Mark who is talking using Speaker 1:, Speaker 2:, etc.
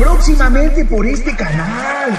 Speaker 1: próximamente por este canal.